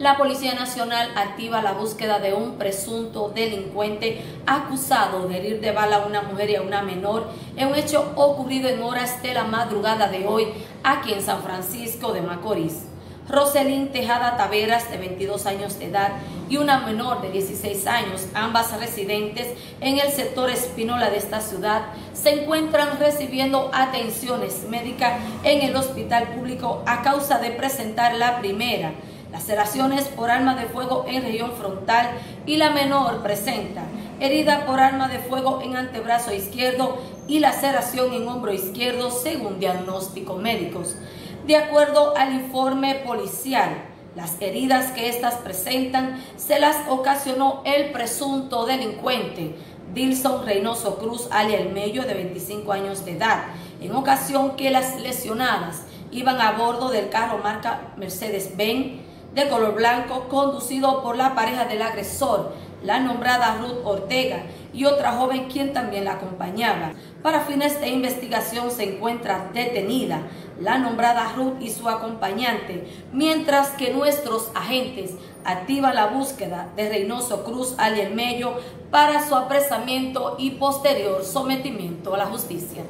La Policía Nacional activa la búsqueda de un presunto delincuente acusado de herir de bala a una mujer y a una menor en un hecho ocurrido en horas de la madrugada de hoy aquí en San Francisco de Macorís. Roselín Tejada Taveras, de 22 años de edad, y una menor de 16 años, ambas residentes en el sector Espinola de esta ciudad, se encuentran recibiendo atenciones médicas en el hospital público a causa de presentar la primera laceraciones por arma de fuego en región frontal y la menor presenta herida por arma de fuego en antebrazo izquierdo y laceración en hombro izquierdo según diagnósticos médicos. De acuerdo al informe policial, las heridas que éstas presentan se las ocasionó el presunto delincuente Dilson Reynoso Cruz, alias El Mello, de 25 años de edad, en ocasión que las lesionadas iban a bordo del carro marca Mercedes-Benz de color blanco conducido por la pareja del agresor, la nombrada Ruth Ortega y otra joven quien también la acompañaba. Para fines de investigación se encuentra detenida la nombrada Ruth y su acompañante, mientras que nuestros agentes activan la búsqueda de Reynoso Cruz alias Mello para su apresamiento y posterior sometimiento a la justicia.